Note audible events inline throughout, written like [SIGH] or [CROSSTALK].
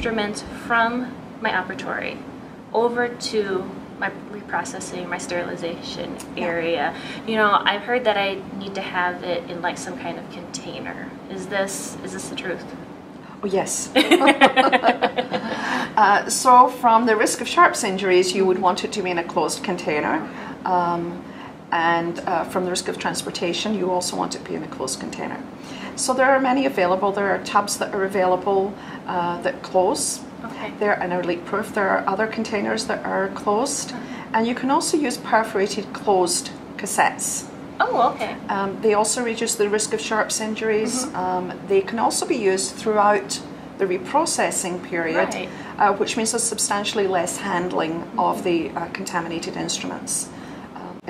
instrument from my operatory over to my reprocessing, my sterilization area. You know, I've heard that I need to have it in like some kind of container. Is this is this the truth? Oh, yes. [LAUGHS] uh, so, from the risk of sharps injuries, you would want it to be in a closed container. Um, and uh, from the risk of transportation, you also want it to be in a closed container. So, there are many available. There are tubs that are available uh, that close. Okay. They're and are leak proof. There are other containers that are closed. And you can also use perforated closed cassettes. Oh, okay. Um, they also reduce the risk of sharps injuries. Mm-hmm. Um, they can also be used throughout the reprocessing period, Right. uh, which means there's substantially less handling of the uh, contaminated instruments.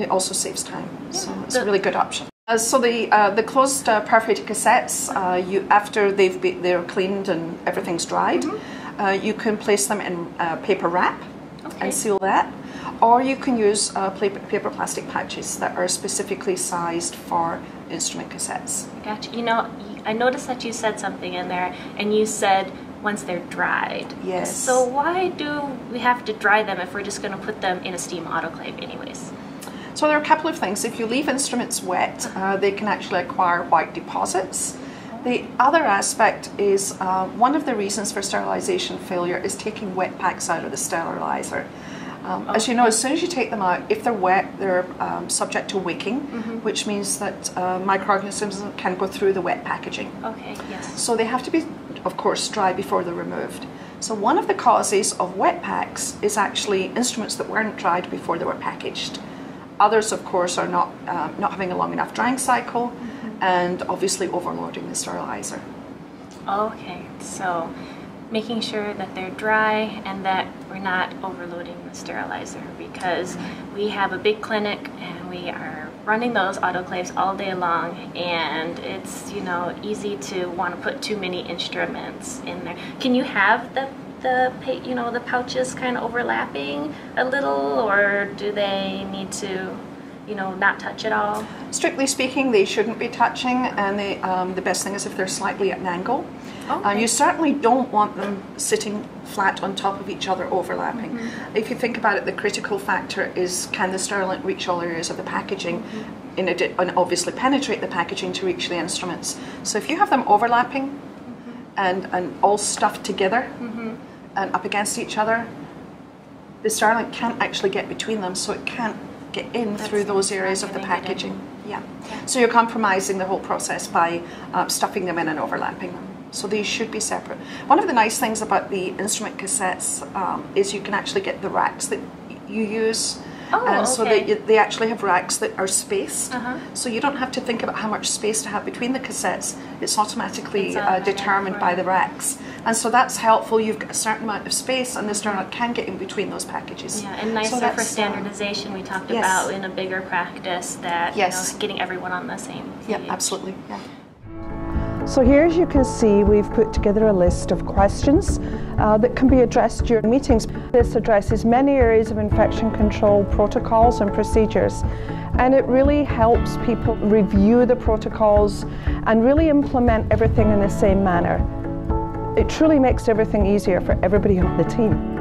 It also saves time, so it's a really good option. Uh, so the uh, the closed uh, perforated cassettes, uh, you after they've be, they're cleaned and everything's dried, Mm-hmm. uh, you can place them in uh, paper wrap Okay. and seal that, or you can use uh, paper, paper plastic pouches that are specifically sized for instrument cassettes. Gotcha. You know, I noticed that you said something in there, and you said once they're dried. Yes. So why do we have to dry them if we're just going to put them in a steam autoclave, anyways? So there are a couple of things. If you leave instruments wet, uh, they can actually acquire white deposits. The other aspect is uh, one of the reasons for sterilization failure is taking wet packs out of the sterilizer. Um, As you know, as soon as you take them out, if they're wet, they're um, subject to wicking, which means that uh, microorganisms can go through the wet packaging. Okay. Yes. So they have to be, of course, dry before they're removed. So one of the causes of wet packs is actually instruments that weren't dried before they were packaged. Others, of course, are not um, not having a long enough drying cycle, and obviously overloading the sterilizer. Okay. So making sure that they're dry and that we're not overloading the sterilizer because we have a big clinic and we are running those autoclaves all day long and it's you know easy to want to put too many instruments in there can you have the the you know the pouches kind of overlapping a little or do they need to you know not touch at all Strictly speaking, they shouldn't be touching, and they, um, the best thing is if they're slightly at an angle. Uh, Okay. you certainly don't want them sitting flat on top of each other, overlapping. If you think about it, the critical factor is can the sterilant reach all areas of the packaging, in addi- and obviously penetrate the packaging to reach the instruments. So if you have them overlapping and, and all stuffed together and up against each other, the sterilant can't actually get between them, so it can't get in That's through those areas of the gonna get in. packaging. Yeah. So you're compromising the whole process by uh, stuffing them in and overlapping them. So these should be separate. One of the nice things about the instrument cassettes um, is you can actually get the racks that you use. Oh, and so okay. that you, they actually have racks that are spaced. Uh-huh. So you don't have to think about how much space to have between the cassettes. It's automatically It's uh, determined by the racks. And so that's helpful. You've got a certain amount of space and the sterilant can get in between those packages. Yeah, and So for uh, standardization. We talked yes. about in a bigger practice that Yes. you know, getting everyone on the same. yeah, absolutely. Yeah. So here, as you can see, we've put together a list of questions uh, that can be addressed during meetings. This addresses many areas of infection control protocols and procedures, and it really helps people review the protocols and really implement everything in the same manner. It truly makes everything easier for everybody on the team.